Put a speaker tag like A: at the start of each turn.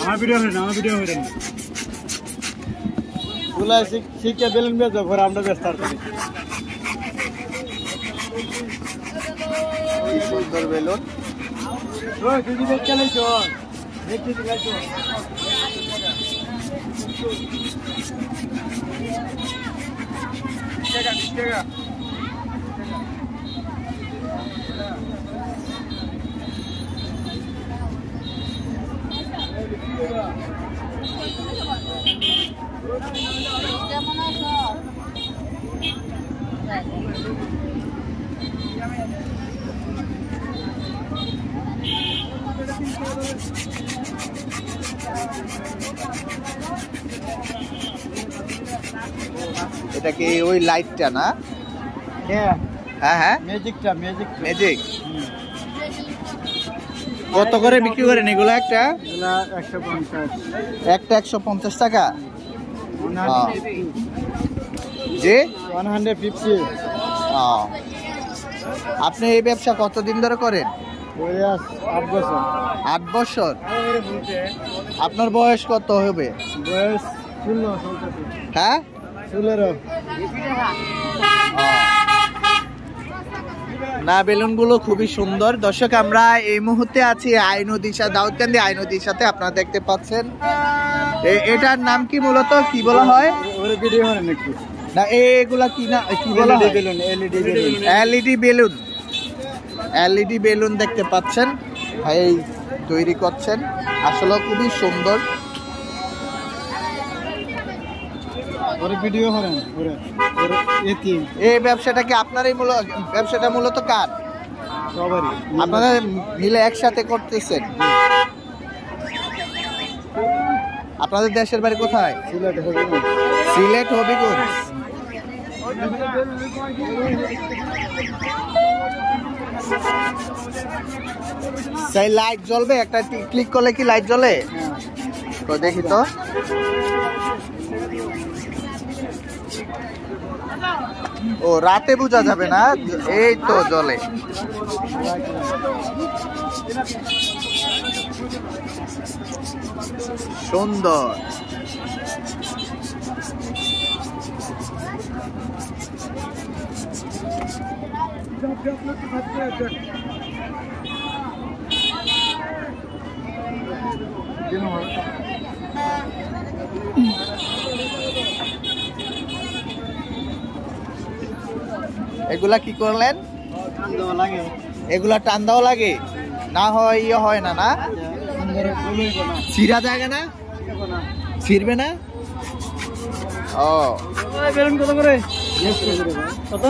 A: আমার ভিডিও হয়ে না আমার ভিডিও হয়ে না
B: গুলা শিখে বেলুন বেচো পরে আমরা ব্যস্ত আর করি। সুন্দর বেলুন। চালাইছো
C: কেমন আছো?
D: এটা কি ওই লাইটটা না?
B: হ্যাঁ।
D: হ্যাঁ
B: ম্যাজিকটা ম্যাজিক
D: ম্যাজিক কত করে বিক্রি করেন এগুলো একটা?
B: একশো পঞ্চাশ।
D: একটা একশো পঞ্চাশ টাকা?
B: One hundred fifty.
D: আপনি এই ব্যবসা কতদিন ধরে করেন?
B: আট বছর।
D: আপনার বয়স কত হবে?
B: বয়স
D: হ্যাঁ? না, বেলুনগুলো খুবই সুন্দর। দর্শক, আমরা এই মুহূর্তে আছি আই আইনদিশা দাউদকান্দি আইনদির সাথে আপনারা দেখতে পাচ্ছেন। এটার নাম কি মূলত? কি বলা হয়? না, এগুলা কি না, কি বলা হয়?
B: LED balloon.
D: এলইডি বেলুন দেখতে পাচ্ছেন। ভাই তৈরি করছেন। আসলে খুবই সুন্দর।
B: ভিডিও হয় এতিম
D: এই ব্যবসাটা কি আপনারই মূল ব্যবসাটা মূলত কার?
B: সবারই।
D: আপনারা মিলে একসাথে করতেছেন? আপনাদের দেশের বাড়ি কোথায়?
B: সিলেট হবে
D: সিলেট হবিগঞ্জ। সেই লাইট জ্বলবে একটা ক্লিক করলে কি লাইট জ্বলে? তো দেখি তো। ও রাতে বোঝা যাবে না এই তো জলে। সুন্দর। এগুলা কি করলেন? এগুলা টান দাও লাগে। না হয় ইয়ে হয় না না? ছিঁড়া জায়গা না? ছিঁড়বে না? ও।
B: কত করে কত